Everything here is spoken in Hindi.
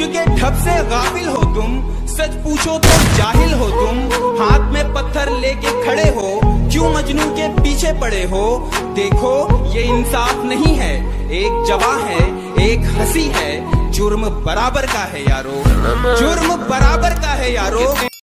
इश्क के ठप से गाफिल हो तुम। सच पूछो तो जाहिल हो तुम। हाथ में पत्थर लेके खड़े हो। क्यों मजनू के पीछे पड़े हो? देखो, ये इंसाफ नहीं है। एक जवा है, एक हँसी है। जुर्म बराबर का है यारो। जुर्म बराबर का है यारो।